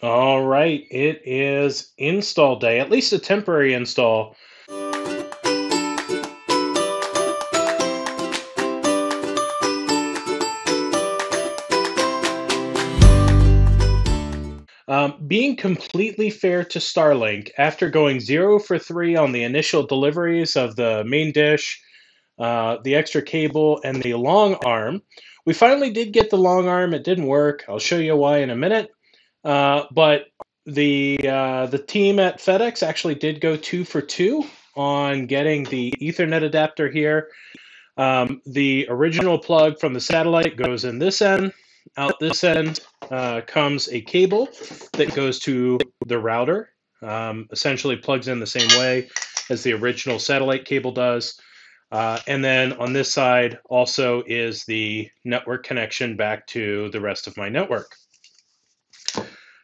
All right, it is install day, at least a temporary install. Um, being completely fair to Starlink, after going zero for three on the initial deliveries of the main dish, uh, the extra cable, and the long arm, we finally did get the long arm. It didn't work. I'll show you why in a minute. Uh, but the uh, the team at FedEx actually did go two for two on getting the Ethernet adapter here. Um, the original plug from the satellite goes in this end. Out this end uh, comes a cable that goes to the router. Um, essentially, plugs in the same way as the original satellite cable does. Uh, and then on this side also is the network connection back to the rest of my network.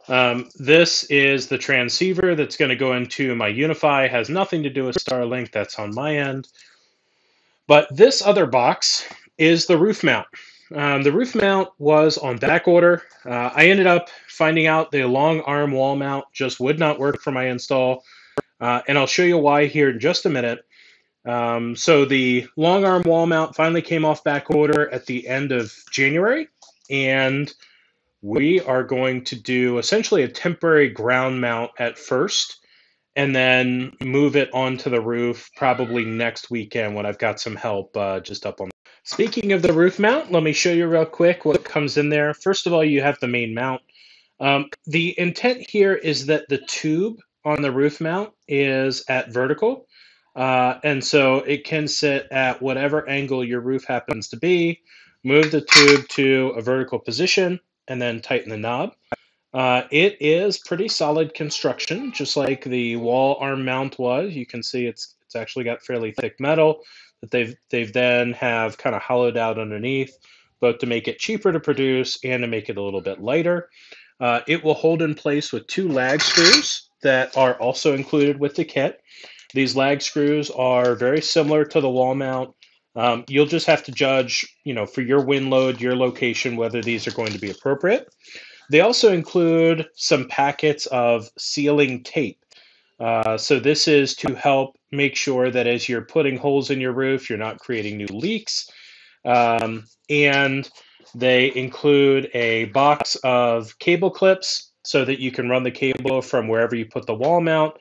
Um, this is the transceiver that's going to go into my UniFi. Has nothing to do with Starlink. That's on my end. But this other box is the roof mount. Um, the roof mount was on back order. Uh, I ended up finding out the long arm wall mount just would not work for my install. Uh, and I'll show you why here in just a minute. Um, so the long arm wall mount finally came off back order at the end of January. And we are going to do essentially a temporary ground mount at first and then move it onto the roof probably next weekend when I've got some help uh, just up on. Speaking of the roof mount, let me show you real quick what comes in there. First of all, you have the main mount. Um, the intent here is that the tube on the roof mount is at vertical. Uh, and so it can sit at whatever angle your roof happens to be. Move the tube to a vertical position and then tighten the knob. Uh, it is pretty solid construction, just like the wall arm mount was. You can see it's it's actually got fairly thick metal that they've they've then have kind of hollowed out underneath, both to make it cheaper to produce and to make it a little bit lighter. Uh, it will hold in place with two lag screws that are also included with the kit. These lag screws are very similar to the wall mount. Um, you'll just have to judge, you know, for your wind load, your location, whether these are going to be appropriate. They also include some packets of sealing tape. Uh, so this is to help make sure that as you're putting holes in your roof, you're not creating new leaks. Um, and they include a box of cable clips so that you can run the cable from wherever you put the wall mount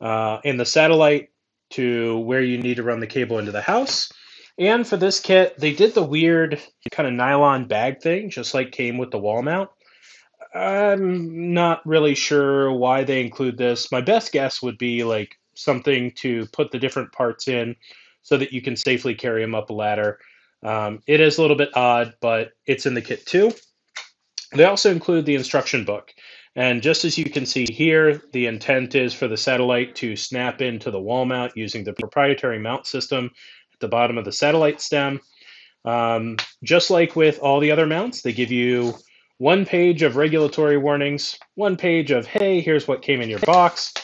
uh, and the satellite to where you need to run the cable into the house. And for this kit, they did the weird kind of nylon bag thing, just like came with the wall mount. I'm not really sure why they include this. My best guess would be like something to put the different parts in so that you can safely carry them up a ladder. Um, it is a little bit odd, but it's in the kit too. They also include the instruction book. And just as you can see here, the intent is for the satellite to snap into the wall mount using the proprietary mount system the bottom of the satellite stem. Um, just like with all the other mounts, they give you one page of regulatory warnings, one page of, hey, here's what came in your box,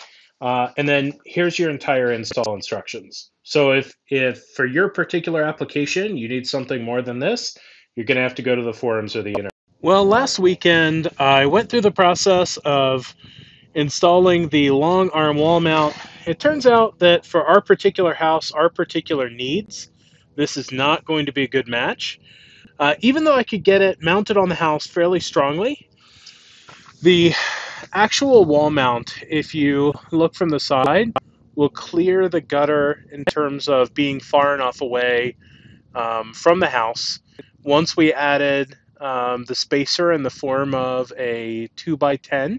uh, and then here's your entire install instructions. So if, if for your particular application you need something more than this, you're going to have to go to the forums or the internet. Well, last weekend I went through the process of installing the long arm wall mount it turns out that for our particular house, our particular needs, this is not going to be a good match. Uh, even though I could get it mounted on the house fairly strongly, the actual wall mount, if you look from the side, will clear the gutter in terms of being far enough away um, from the house. Once we added um, the spacer in the form of a 2 by 10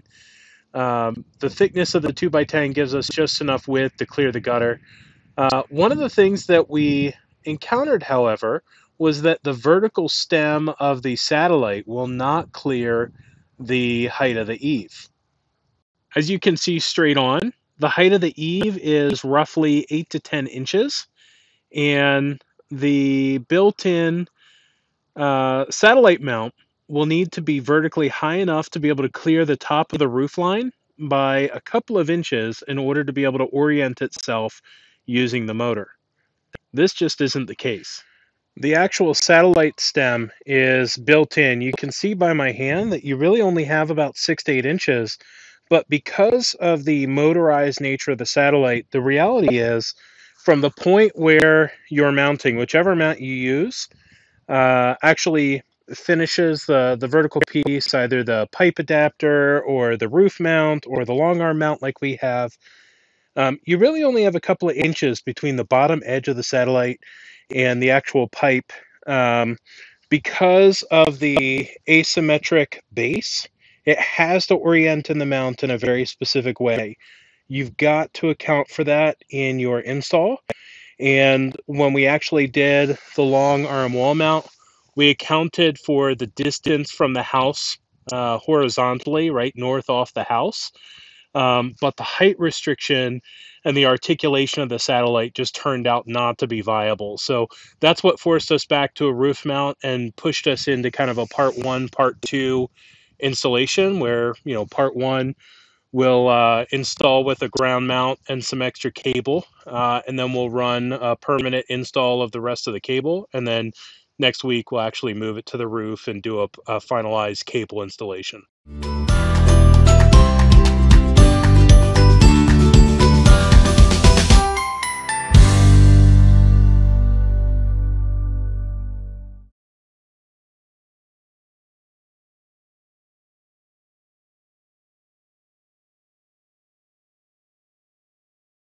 um, the thickness of the 2x10 gives us just enough width to clear the gutter. Uh, one of the things that we encountered, however, was that the vertical stem of the satellite will not clear the height of the eave. As you can see straight on, the height of the eave is roughly 8 to 10 inches, and the built in uh, satellite mount will need to be vertically high enough to be able to clear the top of the roof line by a couple of inches in order to be able to orient itself using the motor. This just isn't the case. The actual satellite stem is built in. You can see by my hand that you really only have about six to eight inches. But because of the motorized nature of the satellite, the reality is from the point where you're mounting, whichever mount you use, uh, actually finishes the, the vertical piece, either the pipe adapter or the roof mount or the long arm mount like we have, um, you really only have a couple of inches between the bottom edge of the satellite and the actual pipe. Um, because of the asymmetric base it has to orient in the mount in a very specific way. You've got to account for that in your install. And when we actually did the long arm wall mount we accounted for the distance from the house uh, horizontally right north off the house um, but the height restriction and the articulation of the satellite just turned out not to be viable. So that's what forced us back to a roof mount and pushed us into kind of a part one, part two installation where, you know, part one will uh, install with a ground mount and some extra cable, uh, and then we'll run a permanent install of the rest of the cable. And then next week, we'll actually move it to the roof and do a, a finalized cable installation.